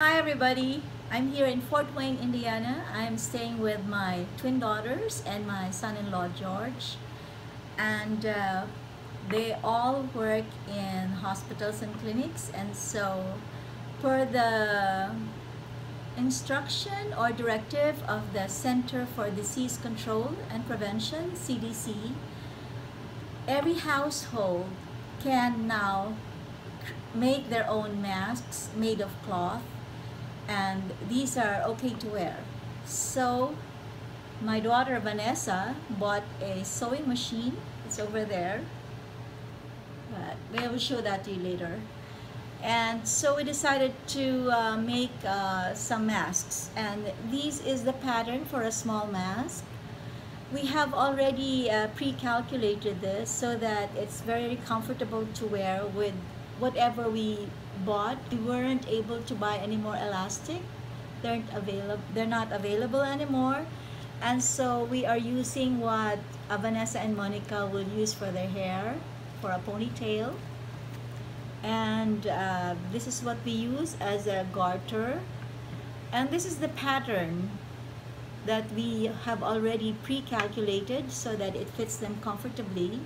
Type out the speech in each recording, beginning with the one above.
Hi everybody, I'm here in Fort Wayne, Indiana. I'm staying with my twin daughters and my son-in-law George. And uh, they all work in hospitals and clinics. And so per the instruction or directive of the Center for Disease Control and Prevention, CDC, every household can now make their own masks made of cloth and these are okay to wear. So my daughter Vanessa bought a sewing machine. It's over there. But I will show that to you later. And so we decided to uh, make uh, some masks. And this is the pattern for a small mask. We have already uh, pre-calculated this so that it's very comfortable to wear with whatever we bought. We weren't able to buy any more elastic. They're available. They're not available anymore. And so we are using what Vanessa and Monica will use for their hair, for a ponytail. And uh, this is what we use as a garter. And this is the pattern that we have already pre-calculated so that it fits them comfortably.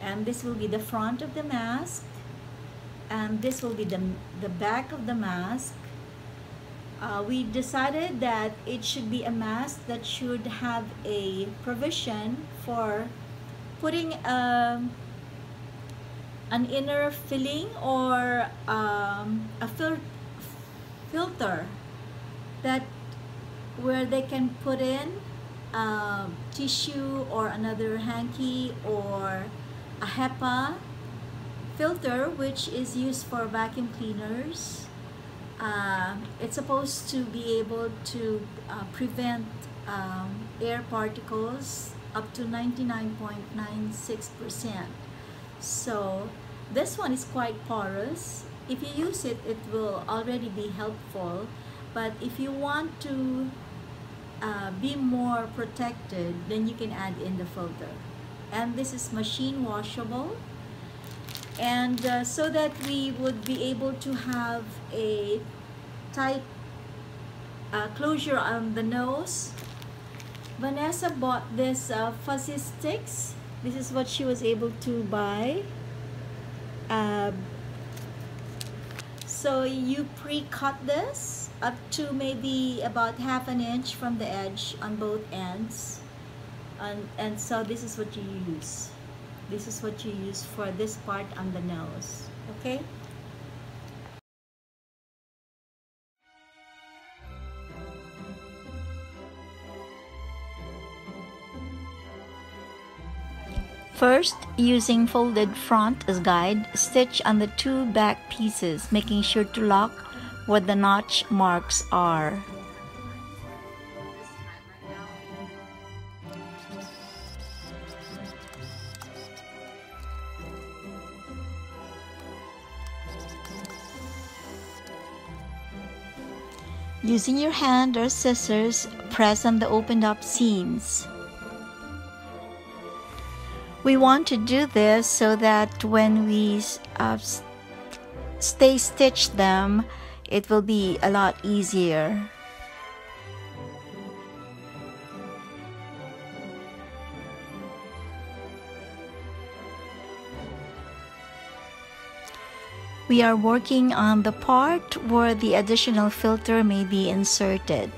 And this will be the front of the mask. And this will be the, the back of the mask. Uh, we decided that it should be a mask that should have a provision for putting a, um, an inner filling or um, a fil filter that where they can put in uh, tissue or another hanky or a HEPA filter which is used for vacuum cleaners uh, it's supposed to be able to uh, prevent um, air particles up to 99.96%. So this one is quite porous. If you use it, it will already be helpful. But if you want to uh, be more protected, then you can add in the filter. And this is machine washable and uh, so that we would be able to have a tight uh, closure on the nose. Vanessa bought this uh, fuzzy sticks. This is what she was able to buy. Uh, so you pre-cut this up to maybe about half an inch from the edge on both ends. And, and so this is what you use this is what you use for this part on the nose okay First, using folded front as guide, stitch on the two back pieces, making sure to lock where the notch marks are. Using your hand or scissors, press on the opened up seams. We want to do this so that when we uh, stay stitch them, it will be a lot easier. We are working on the part where the additional filter may be inserted.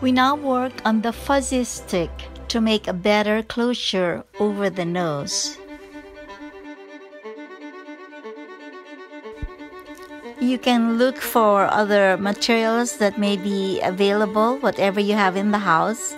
We now work on the fuzzy stick to make a better closure over the nose. You can look for other materials that may be available, whatever you have in the house.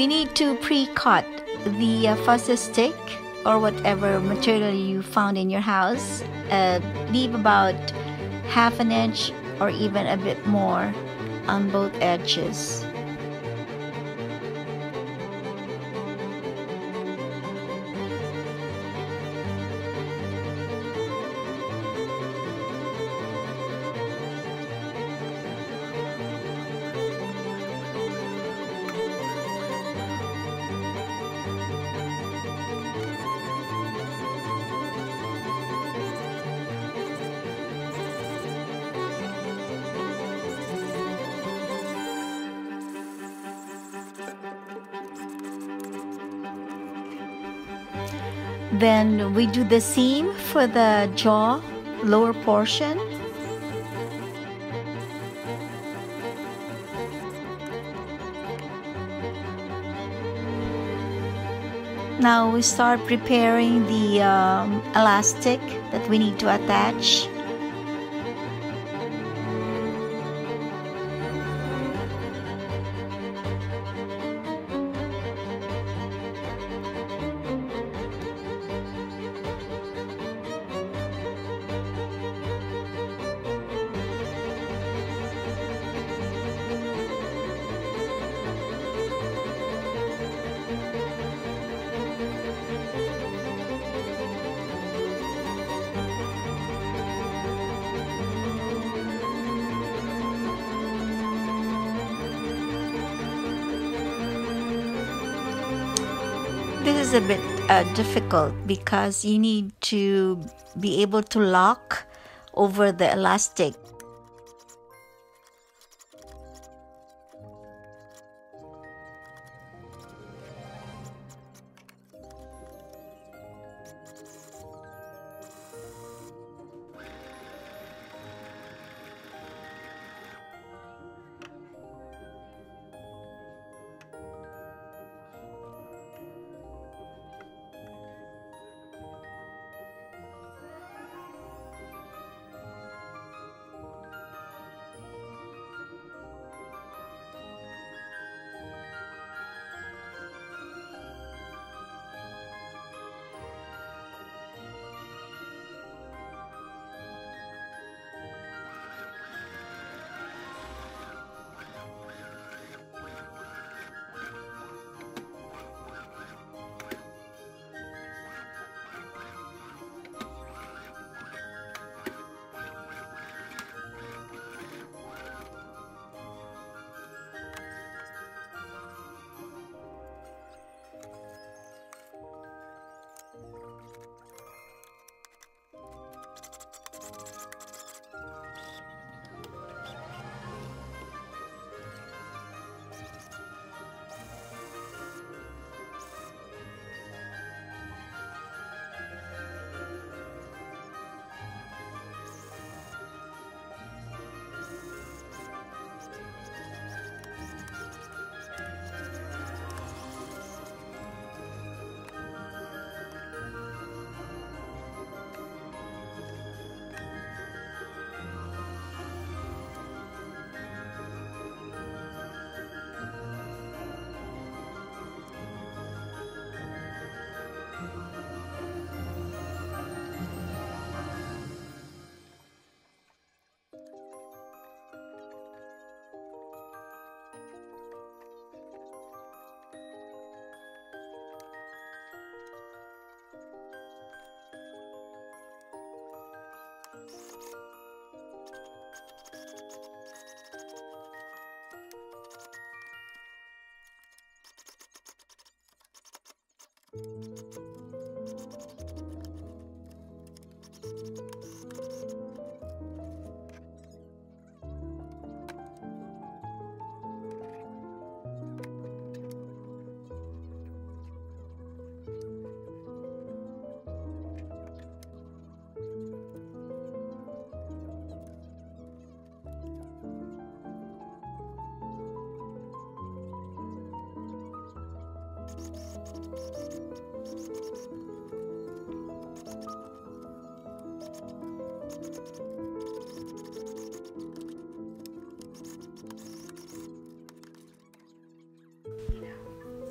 We need to pre-cut the uh, fuzzy stick or whatever material you found in your house. Uh, leave about half an inch or even a bit more on both edges. Then we do the seam for the jaw lower portion. Now we start preparing the um, elastic that we need to attach. This is a bit uh, difficult because you need to be able to lock over the elastic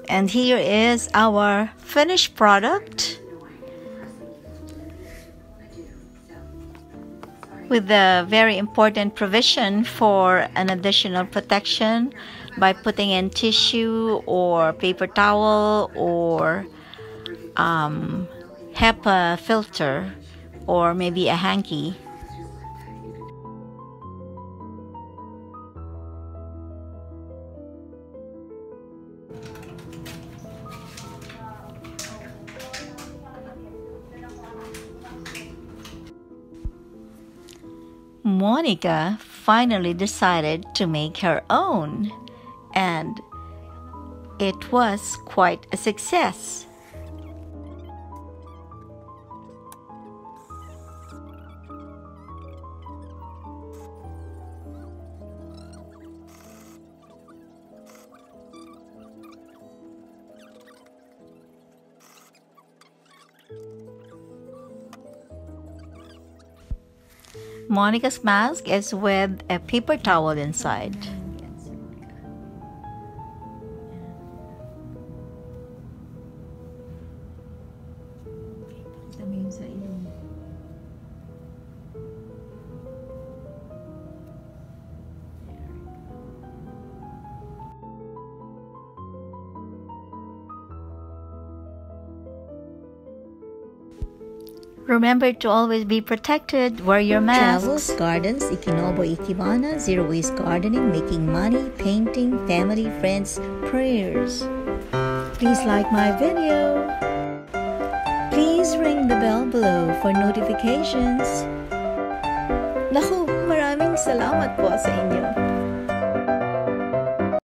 And here is our finished product with a very important provision for an additional protection by putting in tissue or paper towel or um, HEPA filter or maybe a hanky. Monica finally decided to make her own, and it was quite a success. Monica's mask is with a paper towel inside. Remember to always be protected. Wear your mask. Travels, gardens, Ikenobo Ikebana, zero waste gardening, making money, painting, family, friends, prayers. Please like my video. Please ring the bell below for notifications. Naku, maraming salamat po sa inyo.